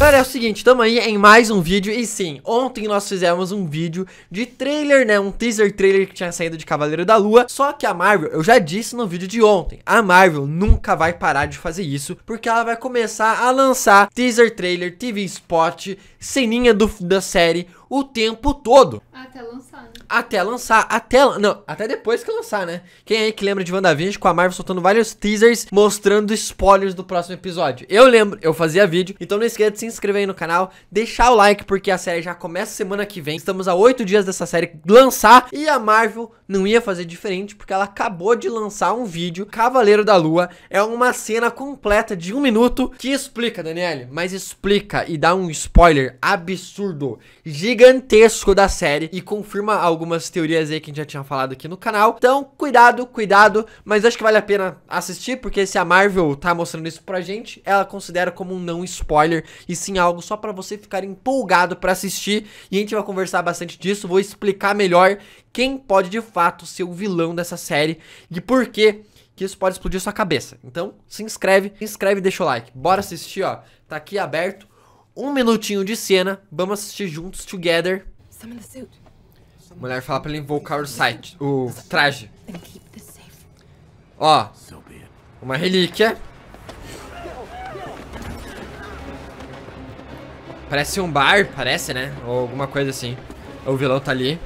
Galera, é o seguinte, tamo aí em mais um vídeo E sim, ontem nós fizemos um vídeo de trailer, né, um teaser trailer que tinha saído de Cavaleiro da Lua Só que a Marvel, eu já disse no vídeo de ontem A Marvel nunca vai parar de fazer isso Porque ela vai começar a lançar teaser trailer, TV spot, ceninha do, da série o tempo todo Até lançar, né? até lançar, até, não, até depois que lançar, né? Quem aí que lembra de WandaVision com a Marvel soltando vários teasers mostrando spoilers do próximo episódio? Eu lembro, eu fazia vídeo, então não esqueça de se inscrever aí no canal, deixar o like porque a série já começa semana que vem. Estamos a oito dias dessa série lançar e a Marvel não ia fazer diferente porque ela acabou de lançar um vídeo, Cavaleiro da Lua, é uma cena completa de um minuto que explica, Daniele, mas explica e dá um spoiler absurdo, gigantesco da série e confirma algumas teorias aí que a gente já tinha falado aqui no canal. Então, cuidado, cuidado, mas acho que vale a pena assistir porque se a Marvel tá mostrando isso pra gente, ela considera como um não spoiler e sim algo só pra você ficar empolgado pra assistir e a gente vai conversar bastante disso, vou explicar melhor quem pode de fato ser o vilão dessa série e por que que isso pode explodir sua cabeça. Então, se inscreve, se inscreve e deixa o like. Bora assistir, ó. Tá aqui aberto. Um minutinho de cena. Vamos assistir juntos, together. A mulher fala pra ele invocar o site, o traje. Ó, uma relíquia. Parece um bar, parece, né? Ou alguma coisa assim. O vilão tá ali.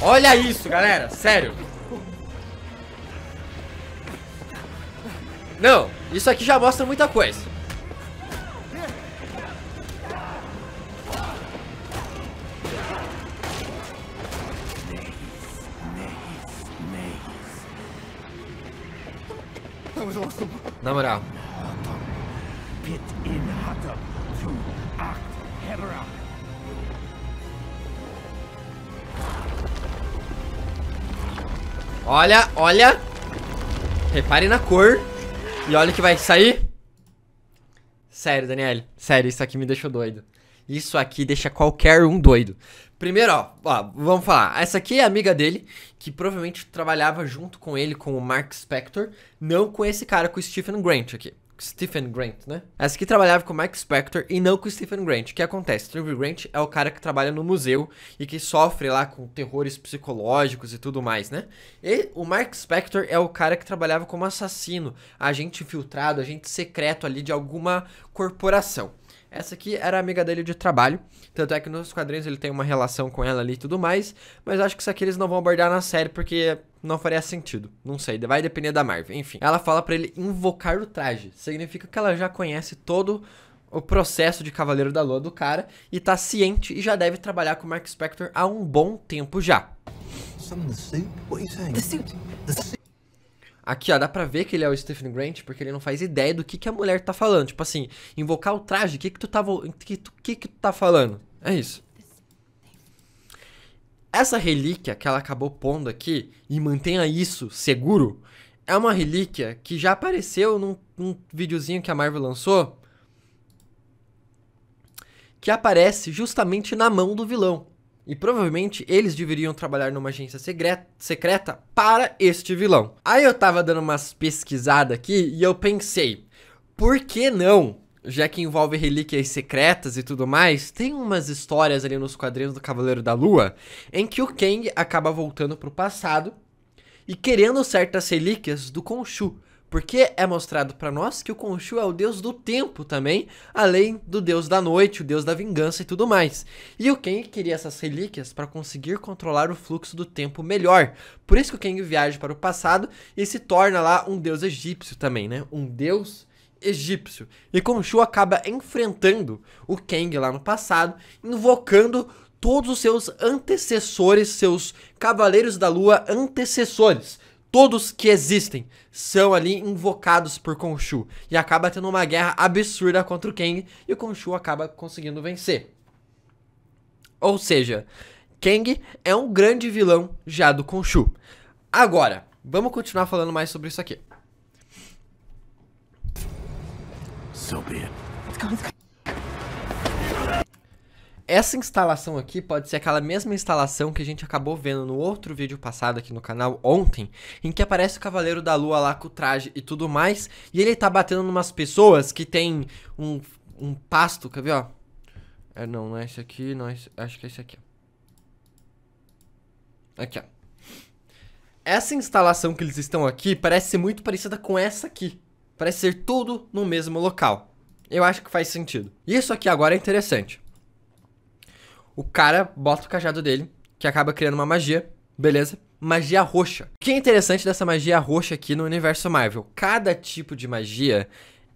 Olha isso, galera. Sério. Não, isso aqui já mostra muita coisa. Na moral. Olha, olha. Repare na cor. E olha o que vai sair. Sério, Daniel. Sério, isso aqui me deixou doido. Isso aqui deixa qualquer um doido. Primeiro, ó, ó, vamos falar. Essa aqui é amiga dele, que provavelmente trabalhava junto com ele, com o Mark Spector. Não com esse cara, com o Stephen Grant aqui. Stephen Grant, né? Essa aqui trabalhava com o Mike Spector e não com o Stephen Grant. O que acontece? Stephen Grant é o cara que trabalha no museu e que sofre lá com terrores psicológicos e tudo mais, né? E o Mark Spector é o cara que trabalhava como assassino, agente infiltrado, agente secreto ali de alguma corporação. Essa aqui era amiga dele de trabalho. Tanto é que nos quadrinhos ele tem uma relação com ela ali e tudo mais. Mas acho que isso aqui eles não vão abordar na série porque não faria sentido. Não sei, vai depender da Marvel. Enfim, ela fala para ele invocar o traje. Significa que ela já conhece todo o processo de Cavaleiro da Lua do cara e tá ciente e já deve trabalhar com o Mark Spector há um bom tempo já. Summon the suit? What are you saying? The suit. The suit. Aqui, ó, dá pra ver que ele é o Stephen Grant, porque ele não faz ideia do que, que a mulher tá falando. Tipo assim, invocar o traje, o que que tu tá, que, que, que tu tá falando? É isso. Essa relíquia que ela acabou pondo aqui, e mantenha isso seguro, é uma relíquia que já apareceu num, num videozinho que a Marvel lançou, que aparece justamente na mão do vilão. E provavelmente eles deveriam trabalhar numa agência secreta para este vilão. Aí eu tava dando umas pesquisadas aqui e eu pensei, por que não? Já que envolve relíquias secretas e tudo mais, tem umas histórias ali nos quadrinhos do Cavaleiro da Lua em que o Kang acaba voltando pro passado e querendo certas relíquias do Khonshu. Porque é mostrado para nós que o Khonshu é o deus do tempo também, além do deus da noite, o deus da vingança e tudo mais. E o Kang queria essas relíquias para conseguir controlar o fluxo do tempo melhor. Por isso que o Kang viaja para o passado e se torna lá um deus egípcio também, né? Um deus egípcio. E Khonshu acaba enfrentando o Kang lá no passado, invocando todos os seus antecessores, seus cavaleiros da lua antecessores todos que existem são ali invocados por Khonshu e acaba tendo uma guerra absurda contra o Kang e o Khonshu acaba conseguindo vencer. Ou seja, Kang é um grande vilão já do Khonshu. Agora, vamos continuar falando mais sobre isso aqui. So be it. Essa instalação aqui pode ser aquela mesma instalação que a gente acabou vendo no outro vídeo passado aqui no canal ontem, em que aparece o Cavaleiro da Lua lá com o traje e tudo mais, e ele tá batendo numas pessoas que tem um, um pasto, quer ver, ó? É, não, não é esse aqui, não é esse, acho que é esse aqui. Aqui, ó. Essa instalação que eles estão aqui parece ser muito parecida com essa aqui. Parece ser tudo no mesmo local. Eu acho que faz sentido. Isso aqui agora é interessante. O cara bota o cajado dele, que acaba criando uma magia, beleza? Magia roxa. O que é interessante dessa magia roxa aqui no universo Marvel? Cada tipo de magia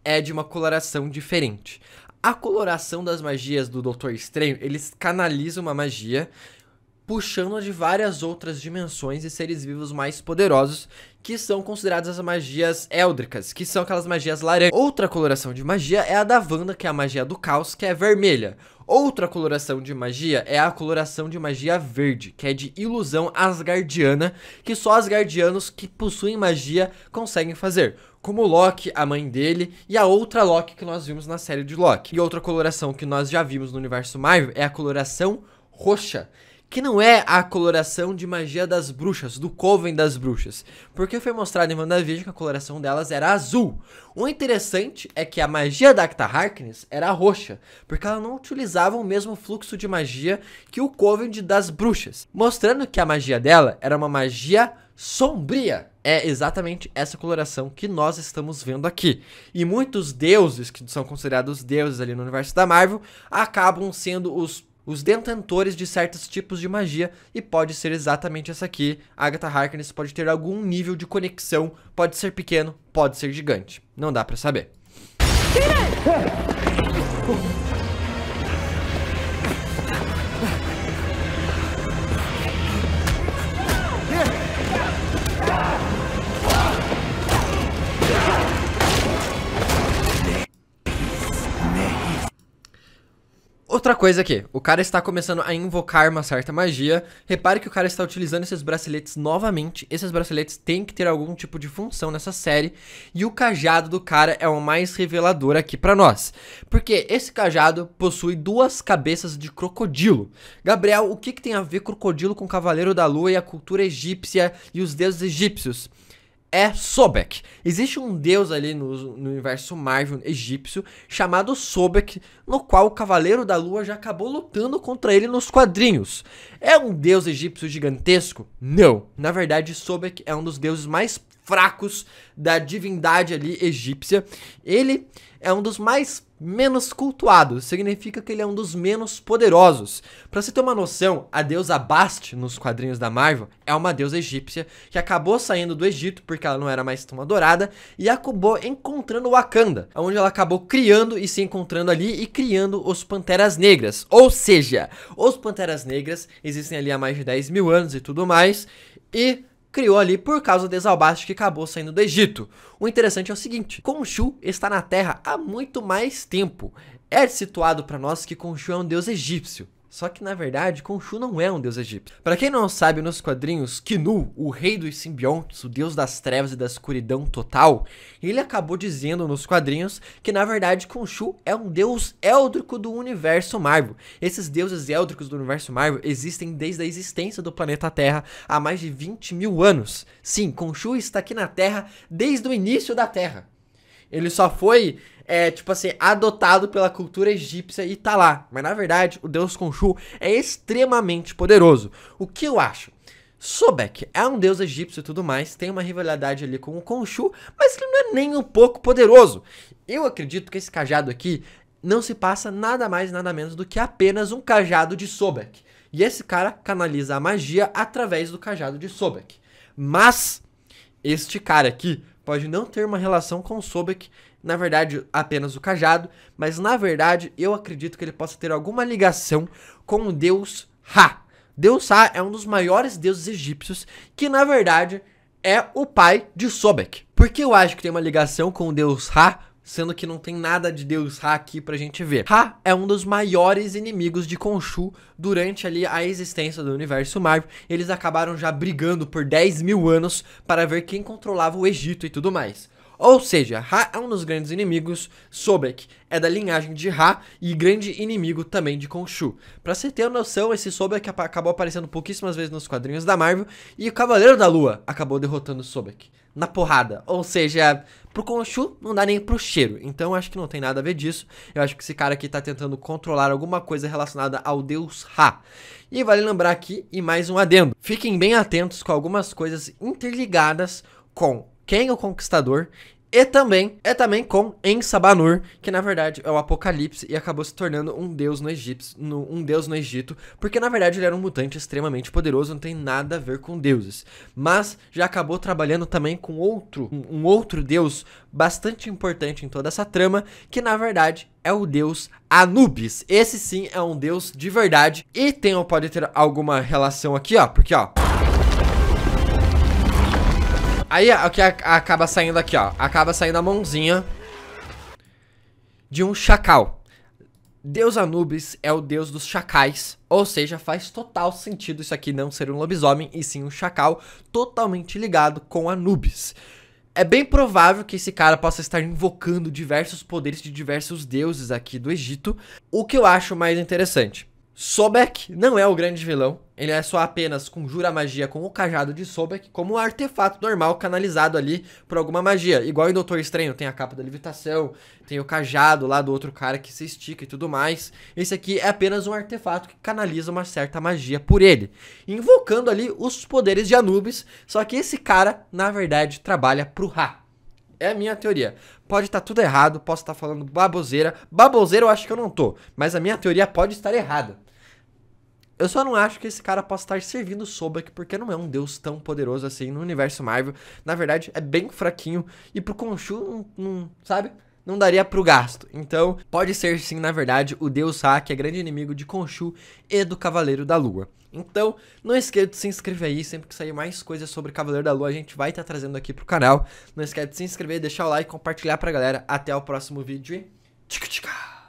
é de uma coloração diferente. A coloração das magias do Doutor Estranho, eles canalizam uma magia puxando de várias outras dimensões e seres vivos mais poderosos, que são consideradas as magias éldricas, que são aquelas magias laranjas. Outra coloração de magia é a da Wanda, que é a magia do caos, que é vermelha. Outra coloração de magia é a coloração de magia verde, que é de ilusão asgardiana, que só asgardianos que possuem magia conseguem fazer. Como Loki, a mãe dele, e a outra Loki que nós vimos na série de Loki. E outra coloração que nós já vimos no universo Marvel é a coloração roxa, que não é a coloração de magia das bruxas, do Coven das bruxas, porque foi mostrado em WandaVision que a coloração delas era azul. O interessante é que a magia da Acta Harkness era roxa, porque ela não utilizava o mesmo fluxo de magia que o Coven das bruxas, mostrando que a magia dela era uma magia sombria. É exatamente essa coloração que nós estamos vendo aqui. E muitos deuses, que são considerados deuses ali no universo da Marvel, acabam sendo os os detentores de certos tipos de magia e pode ser exatamente essa aqui. Agatha Harkness pode ter algum nível de conexão, pode ser pequeno, pode ser gigante. Não dá para saber. Outra coisa aqui, o cara está começando a invocar uma certa magia. Repare que o cara está utilizando esses braceletes novamente. Esses braceletes têm que ter algum tipo de função nessa série. E o cajado do cara é o mais revelador aqui para nós. Porque esse cajado possui duas cabeças de crocodilo. Gabriel, o que, que tem a ver crocodilo com o Cavaleiro da Lua e a cultura egípcia e os deuses egípcios? É Sobek. Existe um deus ali no, no, universo Marvel egípcio chamado Sobek, no qual o Cavaleiro da Lua já acabou lutando contra ele nos quadrinhos. É um deus egípcio gigantesco? Não. Na verdade, Sobek é um dos deuses mais fracos da divindade ali egípcia. Ele é um dos mais menos cultuados, significa que ele é um dos menos poderosos. Para você ter uma noção, a deusa Bast nos quadrinhos da Marvel é uma deusa egípcia que acabou saindo do Egito porque ela não era mais tão adorada e acabou encontrando Wakanda, onde ela acabou criando e se encontrando ali e criando os Panteras Negras. Ou seja, os Panteras Negras existem ali há mais de 10 mil anos e tudo mais e criou ali por causa do Exalbaste que acabou saindo do Egito. O interessante é o seguinte, Khonshu está na Terra há muito mais tempo. É situado para nós que Khonshu é um deus egípcio. Só que na verdade, Khonshu não é um deus egípcio. Para quem não sabe, nos quadrinhos, Kinu, o rei dos simbiontes, o deus das trevas e da escuridão total, ele acabou dizendo nos quadrinhos que na verdade Khonshu é um deus éldrico do universo Marvel. Esses deuses éldricos do universo Marvel existem desde a existência do planeta Terra há mais de 20 mil anos. Sim, Khonshu está aqui na Terra desde o início da Terra. Ele só foi é, tipo assim, adotado pela cultura egípcia e tá lá. Mas na verdade, o deus Khonshu é extremamente poderoso. O que eu acho? Sobek é um deus egípcio e tudo mais, tem uma rivalidade ali com o Khonshu, mas ele não é nem um pouco poderoso. Eu acredito que esse cajado aqui não se passa nada mais nada menos do que apenas um cajado de Sobek. E esse cara canaliza a magia através do cajado de Sobek. Mas este cara aqui pode não ter uma relação com Sobek na verdade, apenas o cajado, mas na verdade eu acredito que ele possa ter alguma ligação com o deus Ra. Deus Ra é um dos maiores deuses egípcios, que na verdade é o pai de Sobek. Por que eu acho que tem uma ligação com o deus Ra, sendo que não tem nada de deus Ra aqui pra gente ver? Ra é um dos maiores inimigos de Khonshu durante ali a existência do universo Marvel. Eles acabaram já brigando por 10 mil anos para ver quem controlava o Egito e tudo mais. Ou seja, Ra é um dos grandes inimigos, Sobek é da linhagem de Ra e grande inimigo também de Khonshu. Pra você ter noção, esse Sobek acabou aparecendo pouquíssimas vezes nos quadrinhos da Marvel e o Cavaleiro da Lua acabou derrotando Sobek na porrada. Ou seja, pro Khonshu não dá nem pro cheiro. Então acho que não tem nada a ver disso. Eu acho que esse cara aqui tá tentando controlar alguma coisa relacionada ao deus Ra. E vale lembrar aqui, e mais um adendo. Fiquem bem atentos com algumas coisas interligadas com quem é o Conquistador e também é também com Ensabanur, que na verdade é o Apocalipse e acabou se tornando um deus no Egito, no, um deus no Egito, porque na verdade ele era um mutante extremamente poderoso, não tem nada a ver com deuses. Mas já acabou trabalhando também com outro, um, um outro deus bastante importante em toda essa trama, que na verdade é o deus Anubis. Esse sim é um deus de verdade e tem ou pode ter alguma relação aqui, ó, porque ó, Aí o que acaba saindo aqui, ó. Acaba saindo a mãozinha de um chacal. Deus Anubis é o deus dos chacais, ou seja, faz total sentido isso aqui não ser um lobisomem e sim um chacal totalmente ligado com Anubis. É bem provável que esse cara possa estar invocando diversos poderes de diversos deuses aqui do Egito, o que eu acho mais interessante. Sobek não é o grande vilão, ele é só apenas conjura magia com o cajado de Sobek como um artefato normal canalizado ali por alguma magia. Igual em Doutor Estranho, tem a capa da levitação, tem o cajado lá do outro cara que se estica e tudo mais. Esse aqui é apenas um artefato que canaliza uma certa magia por ele, invocando ali os poderes de Anubis, só que esse cara, na verdade, trabalha pro Ra. É a minha teoria. Pode estar tá tudo errado, posso estar tá falando baboseira. Baboseira eu acho que eu não tô, mas a minha teoria pode estar errada. Eu só não acho que esse cara possa estar servindo Sobek, porque não é um deus tão poderoso assim no universo Marvel. Na verdade, é bem fraquinho. E pro Khonshu, não, não, sabe? Não daria pro gasto. Então, pode ser sim, na verdade, o deus Ha, que é grande inimigo de Khonshu e do Cavaleiro da Lua. Então, não esqueça de se inscrever aí, sempre que sair mais coisas sobre Cavaleiro da Lua, a gente vai estar tá trazendo aqui pro canal. Não esqueça de se inscrever, deixar o like, compartilhar pra galera. Até o próximo vídeo e... Tchica, tchica.